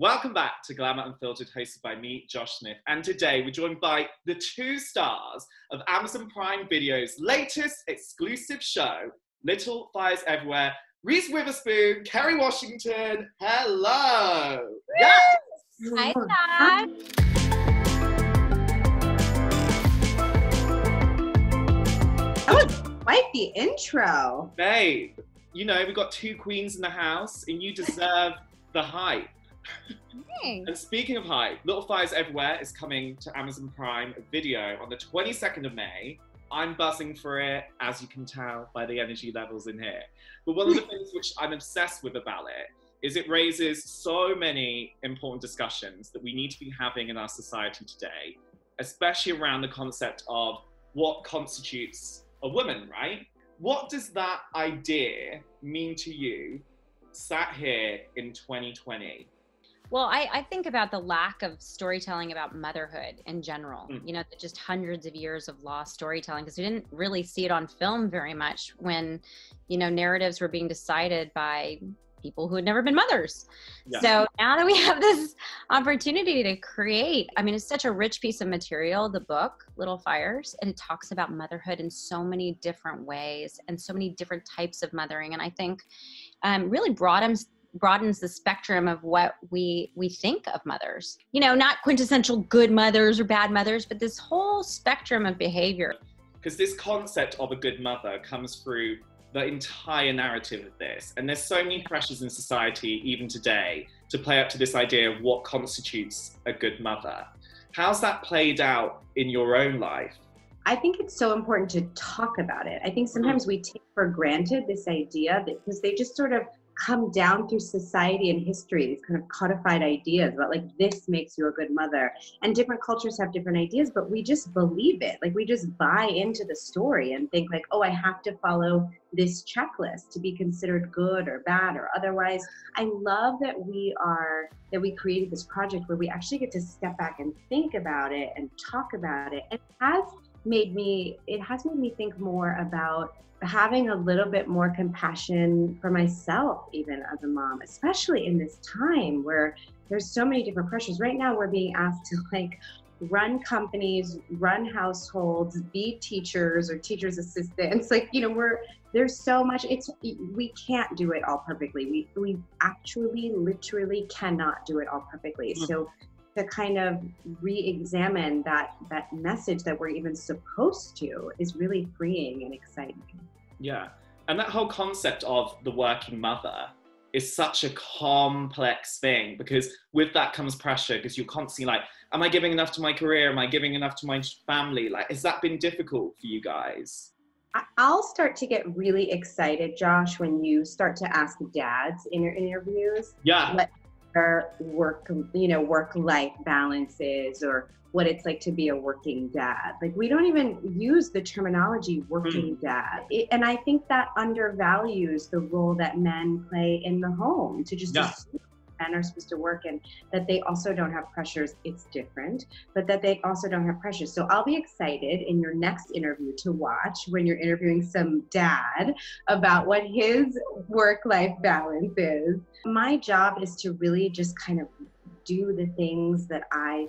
Welcome back to Glamour Unfiltered, hosted by me, Josh Smith. And today we're joined by the two stars of Amazon Prime Video's latest exclusive show, Little Fires Everywhere. Reese Witherspoon, Kerry Washington, hello. Yes. Hi, Dad. That was quite the intro. Babe, you know, we've got two queens in the house and you deserve the hype. And speaking of hype, Little Fires Everywhere is coming to Amazon Prime Video on the 22nd of May. I'm buzzing for it, as you can tell by the energy levels in here. But one of the things which I'm obsessed with about it is it raises so many important discussions that we need to be having in our society today, especially around the concept of what constitutes a woman, right? What does that idea mean to you sat here in 2020? Well, I, I think about the lack of storytelling about motherhood in general. Mm. You know, just hundreds of years of lost storytelling because we didn't really see it on film very much when, you know, narratives were being decided by people who had never been mothers. Yeah. So now that we have this opportunity to create, I mean, it's such a rich piece of material, the book, Little Fires, and it talks about motherhood in so many different ways and so many different types of mothering. And I think um, really broadens broadens the spectrum of what we we think of mothers. You know not quintessential good mothers or bad mothers but this whole spectrum of behavior. Because this concept of a good mother comes through the entire narrative of this. And there's so many pressures in society even today to play up to this idea of what constitutes a good mother. How's that played out in your own life? I think it's so important to talk about it. I think mm-hmm. sometimes we take for granted this idea that because they just sort of come down through society and history, these kind of codified ideas about like this makes you a good mother. And different cultures have different ideas, but we just believe it. Like we just buy into the story and think like, oh, I have to follow this checklist to be considered good or bad or otherwise. I love that we are that we created this project where we actually get to step back and think about it and talk about it. It has made me it has made me think more about having a little bit more compassion for myself even as a mom especially in this time where there's so many different pressures. Right now we're being asked to like run companies run households be teachers or teachers assistants. Like you know we're there's so much it's we can't do it all perfectly. We we actually literally cannot do it all perfectly. Mm. so to kind of re-examine that that message that we're even supposed to is really freeing and exciting. Yeah. And that whole concept of the working mother is such a complex thing because with that comes pressure because you're constantly like am i giving enough to my career? Am i giving enough to my family? Like has that been difficult for you guys? I'll start to get really excited, Josh, when you start to ask dads in your interviews. Yeah. What their work, you know, work-life balances or what it's like to be a working dad. Like we don't even use the terminology hmm. working dad, it, and I think that undervalues the role that men play in the home. To just Yeah. assume men are supposed to work and that they also don't have pressures. It's different, but that they also don't have pressures. So I'll be excited in your next interview to watch when you're interviewing some dad about what his work life balance is. My job is to really just kind of do the things that I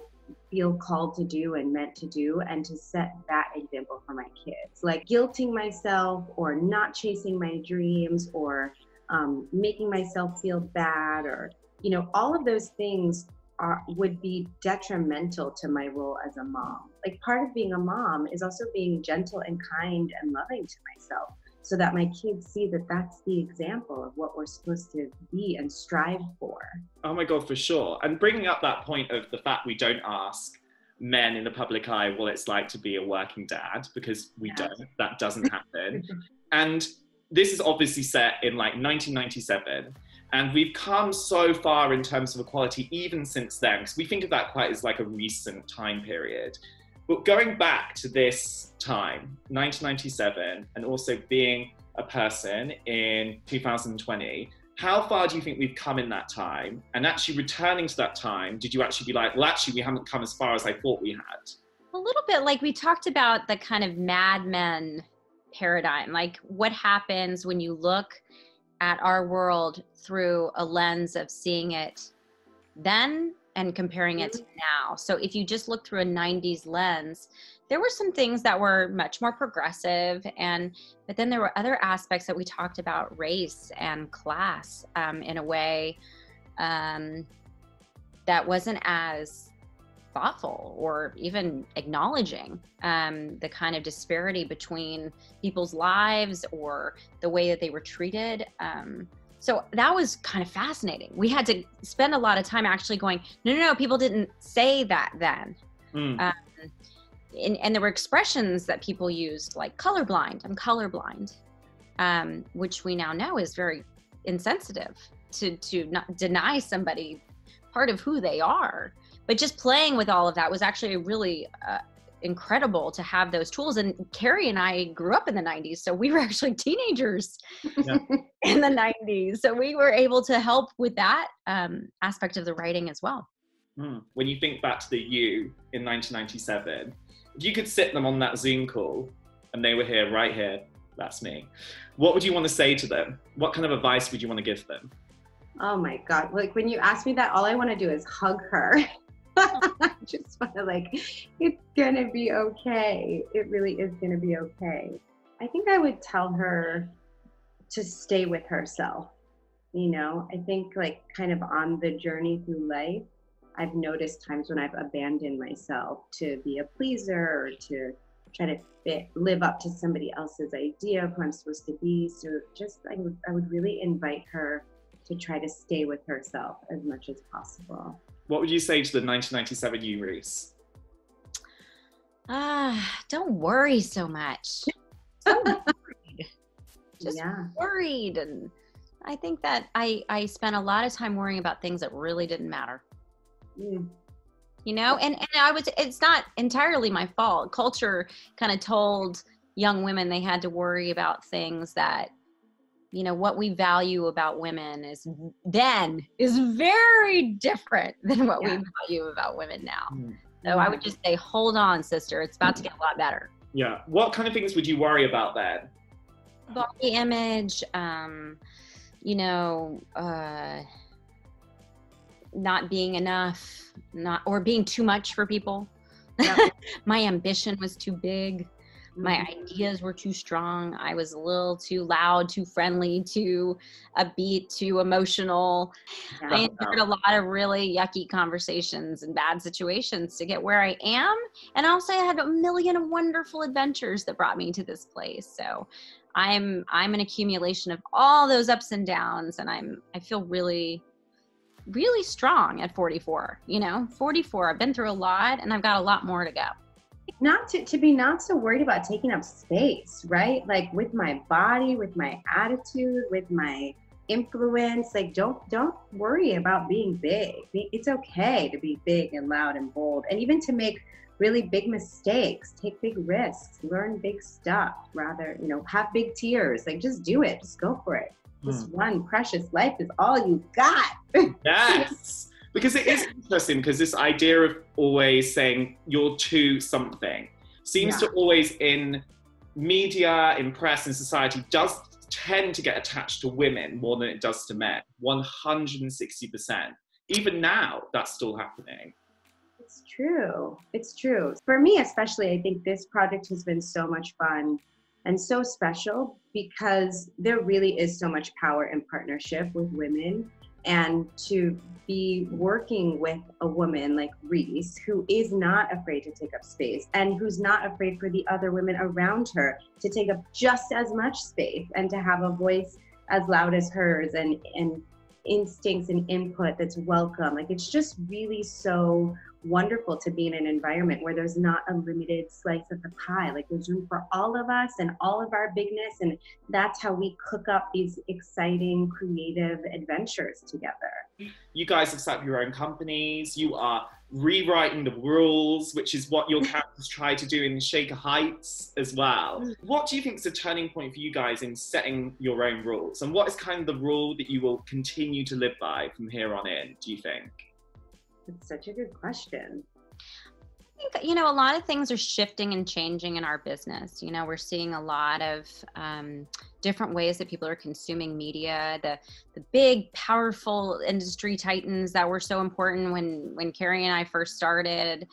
feel called to do and meant to do and to set that example for my kids. Like guilting myself or not chasing my dreams or um, making myself feel bad or you know all of those things are would be detrimental to my role as a mom like part of being a mom is also being gentle and kind and loving to myself so that my kids see that that's the example of what we're supposed to be and strive for Oh my god, for sure. And bringing up that point of the fact we don't ask men in the public eye what it's like to be a working dad because we Yeah. don't. That doesn't happen. and this is obviously set in like 1997. And we've come so far in terms of equality even since then, because we think of that quite as like a recent time period. But going back to this time, 1997, and also being a person in 2020, how far do you think we've come in that time? And actually returning to that time, did you actually be like, well, actually, we haven't come as far as I thought we had? a little bit like we talked about the kind of mad men paradigm like what happens when you look at our world through a lens of seeing it then and comparing it to now. So if you just look through a 90s lens, there were some things that were much more progressive and but then there were other aspects that we talked about race and class um, in a way um, that wasn't as thoughtful or even acknowledging um, the kind of disparity between people's lives or the way that they were treated. Um, so that was kind of fascinating. We had to spend a lot of time actually going, no, no, no, people didn't say that then. Mm. Um, and, and, there were expressions that people used like colorblind, I'm colorblind, um, which we now know is very insensitive to, to not deny somebody part of who they are but just playing with all of that was actually really uh, incredible to have those tools. And Kerry and I grew up in the 90s, so we were actually teenagers yeah. in the 90s. So we were able to help with that um, aspect of the writing as well. Mm. When you think back to the you in 1997, if you could sit them on that Zoom call and they were here, right here, that's me, what would you want to say to them? What kind of advice would you want to give them? Oh my God. Like when you ask me that, all I want to do is hug her. I just want to like, it's gonna be okay. It really is gonna be okay. I think I would tell her to stay with herself. You know, I think like kind of on the journey through life, I've noticed times when I've abandoned myself to be a pleaser or to try to fit, live up to somebody else's idea of who I'm supposed to be. So just I would I would really invite her to try to stay with herself as much as possible. What would you say to the 1997 you, Reese? Ah, don't worry so much. So worried. Just yeah. worried, and I think that I I spent a lot of time worrying about things that really didn't matter. Mm. You know, and and I was it's not entirely my fault. Culture kind of told young women they had to worry about things that you know what we value about women is then is very different than what yeah. we value about women now. Mm. so i would just say hold on sister it's about to get a lot better. Yeah. What kind of things would you worry about then? Body image um you know uh not being enough not or being too much for people. My ambition was too big my ideas were too strong. I was a little too loud too friendly too upbeat too emotional. Yeah. i endured a lot of really yucky conversations and bad situations to get where i am and also i had a million wonderful adventures that brought me to this place. So i'm i'm an accumulation of all those ups and downs and i'm i feel really really strong at 44 you know 44 i've been through a lot and i've got a lot more to go not to, to be not so worried about taking up space, right? Like with my body, with my attitude, with my influence, like don't don't worry about being big. It's okay to be big and loud and bold and even to make really big mistakes, take big risks, learn big stuff, rather, you know, have big tears. Like just do it. Just go for it. This mm. one precious life is all you got. yes because it is interesting because this idea of always saying you're to something seems yeah. to always in media in press in society does tend to get attached to women more than it does to men 160% even now that's still happening. It's true. It's true. For me especially i think this project has been so much fun and so special because there really is so much power in partnership with women and to be working with a woman like Reese, who is not afraid to take up space and who's not afraid for the other women around her to take up just as much space and to have a voice as loud as hers and, and instincts and input that's welcome. Like it's just really so wonderful to be in an environment where there's not a limited slice of the pie. Like there's room for all of us and all of our bigness. And that's how we cook up these exciting, creative adventures together. You guys have set up your own companies. You are rewriting the rules, which is what your characters try to do in Shaker Heights as well. What do you think is a turning point for you guys in setting your own rules? And what is kind of the rule that you will continue to live by from here on in, do you think? It's such a good question. Think you know a lot of things are shifting and changing in our business. You know we're seeing a lot of um, different ways that people are consuming media. The the big powerful industry titans that were so important when when kerry and i first started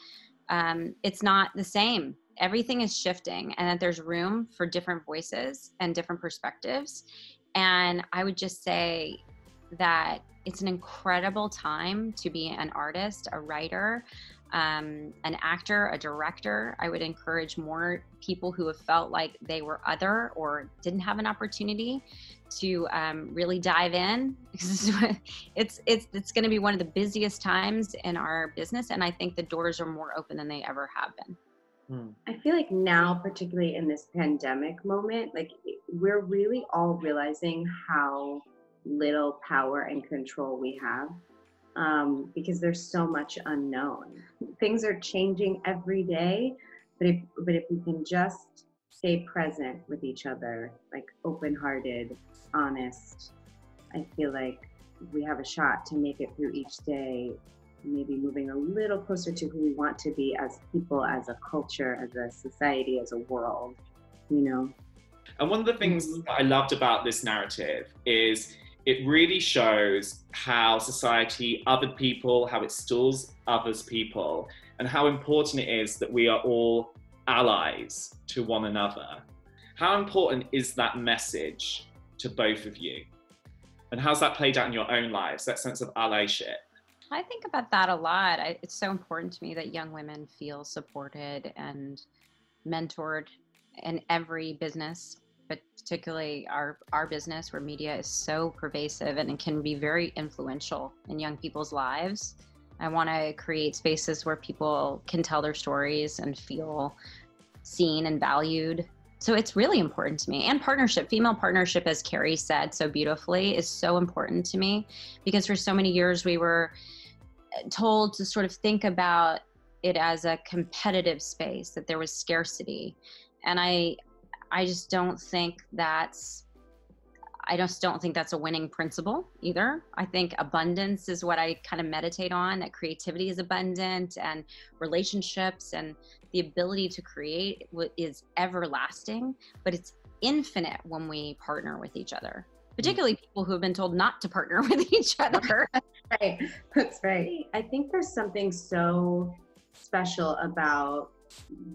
um, it's not the same. Everything is shifting and that there's room for different voices and different perspectives. And i would just say that it's an incredible time to be an artist a writer um, an actor, a director. I would encourage more people who have felt like they were other or didn't have an opportunity to um, really dive in. it's it's it's going to be one of the busiest times in our business, and I think the doors are more open than they ever have been. Hmm. I feel like now, particularly in this pandemic moment, like we're really all realizing how little power and control we have um, because there's so much unknown. Things are changing every day, but if but if we can just stay present with each other, like open-hearted, honest, I feel like we have a shot to make it through each day, maybe moving a little closer to who we want to be as people, as a culture, as a society, as a world, you know. And one of the things mm-hmm. that I loved about this narrative is it really shows how society othered people, how it stills others people, and how important it is that we are all allies to one another. How important is that message to both of you? And how's that played out in your own lives, that sense of allyship? I think about that a lot. I, it's so important to me that young women feel supported and mentored in every business but particularly our our business where media is so pervasive and it can be very influential in young people's lives. I want to create spaces where people can tell their stories and feel seen and valued. So it's really important to me and partnership female partnership as kerry said so beautifully is so important to me because for so many years we were uh, told to sort of think about it as a competitive space that there was scarcity. And i I just don't think that's I just don't think that's a winning principle either. I think abundance is what I kind of meditate on, that creativity is abundant and relationships and the ability to create is everlasting, but it's infinite when we partner with each other, particularly mm. people who have been told not to partner with each other. right. That's right. I think there's something so special about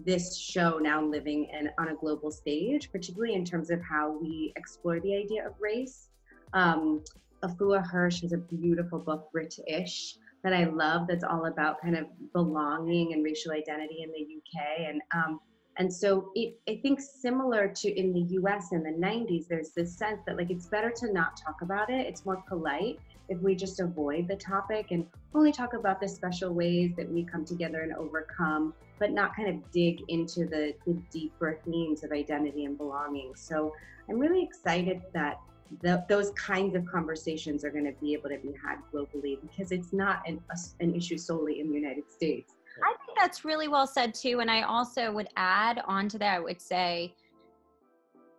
this show now living in, on a global stage, particularly in terms of how we explore the idea of race. Um, Afua Hirsch has a beautiful book, British, that I love that's all about kind of belonging and racial identity in the UK. And um, and so it, I think similar to in the US in the 90s, there's this sense that like it's better to not talk about it. It's more polite if we just avoid the topic and only talk about the special ways that we come together and overcome but not kind of dig into the, the deeper themes of identity and belonging. So I'm really excited that the, those kinds of conversations are going to be able to be had globally because it's not an, a, an issue solely in the United States. I think that's really well said too. And I also would add on to that, I would say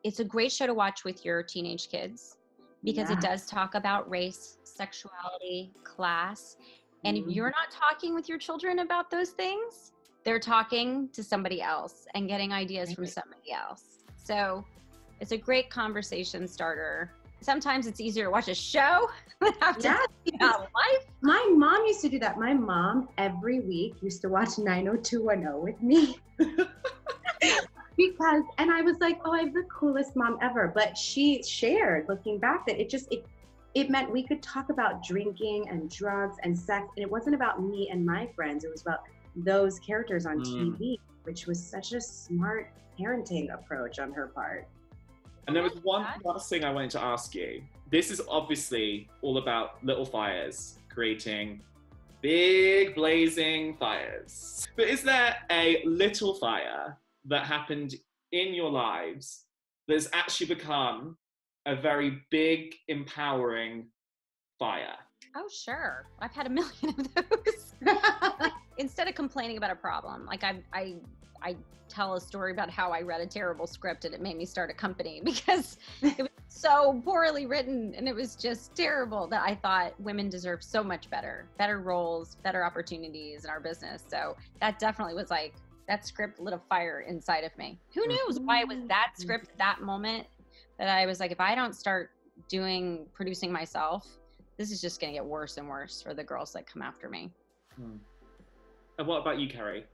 it's a great show to watch with your teenage kids because yeah. it does talk about race, sexuality, class. And mm-hmm. if you're not talking with your children about those things, they're talking to somebody else and getting ideas from somebody else. So it's a great conversation starter. Sometimes it's easier to watch a show than have to yeah. life. My mom used to do that. My mom every week used to watch 90210 with me. because and I was like, oh, i'm the coolest mom ever. But she shared, looking back, that it just it it meant we could talk about drinking and drugs and sex, and it wasn't about me and my friends. It was about those characters on mm. TV, which was such a smart parenting approach on her part. And there was one last thing I wanted to ask you. This is obviously all about little fires creating big blazing fires. But is there a little fire that happened in your lives that's actually become a very big, empowering fire? Oh, sure. I've had a million of those. instead of complaining about a problem, like I, I, I tell a story about how I read a terrible script and it made me start a company because it was so poorly written and it was just terrible that I thought women deserve so much better, better roles, better opportunities in our business. So that definitely was like that script lit a fire inside of me. Who knows why it was that Mm-hmm. script that moment that I was like, if I don't start doing producing myself, this is just gonna get worse and worse for the girls that come after me. Hmm. And what about you, Kerry?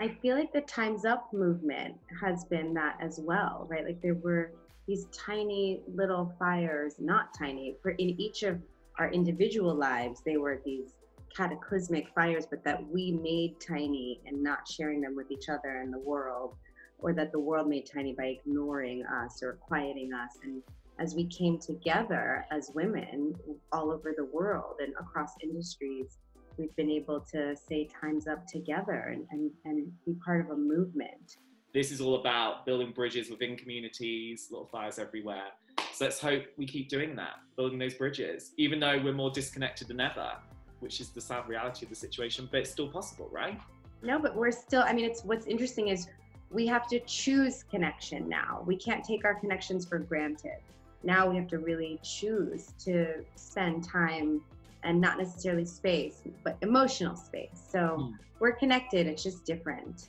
I feel like the Time's Up movement has been that as well, right? Like there were these tiny little fires, not tiny, for in each of our individual lives, they were these cataclysmic fires, but that we made tiny and not sharing them with each other and the world, or that the world made tiny by ignoring us or quieting us. And as we came together as women all over the world and across industries, we've been able to say time's up together and, and, and be part of a movement. This is all about building bridges within communities, little fires everywhere. So let's hope we keep doing that, building those bridges, even though we're more disconnected than ever, which is the sad reality of the situation, but it's still possible, right? No, but we're still, I mean, it's what's interesting is we have to choose connection now. We can't take our connections for granted. Now we have to really choose to spend time and not necessarily space, but emotional space. So Hmm. we're connected, it's just different.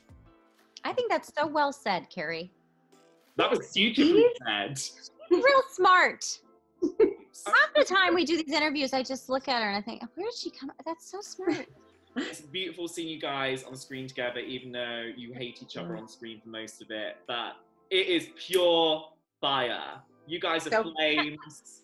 I think that's so well said, Kerry. That was beautifully said. Real smart. Half the time we do these interviews, I just look at her and I think, where did she come? That's so smart. It's beautiful seeing you guys on screen together, even though you hate each other on screen for most of it. But it is pure fire. You guys are So- flames.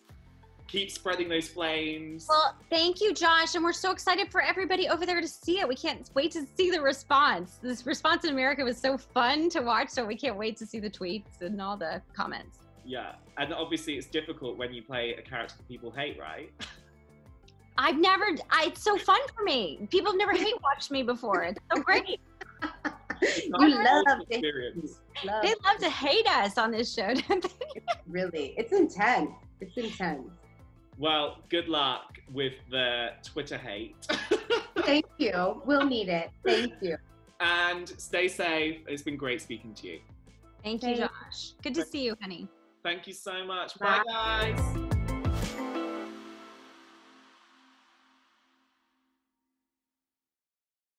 Keep spreading those flames. Well, thank you, Josh. And we're so excited for everybody over there to see it. We can't wait to see the response. This response in America was so fun to watch, so we can't wait to see the tweets and all the comments. Yeah, and obviously it's difficult when you play a character that people hate, right? I've never, I, it's so fun for me. People have never hate watched me before. It's so great. You love awesome it. experience. Love They love to hate us on this show, don't they? really. It's intense. It's intense. Well, good luck with the Twitter hate. Thank you. We'll need it. Thank you. and stay safe. It's been great speaking to you. Thank you, Josh. Good to see you, honey. Thank you so much. Bye. Bye guys.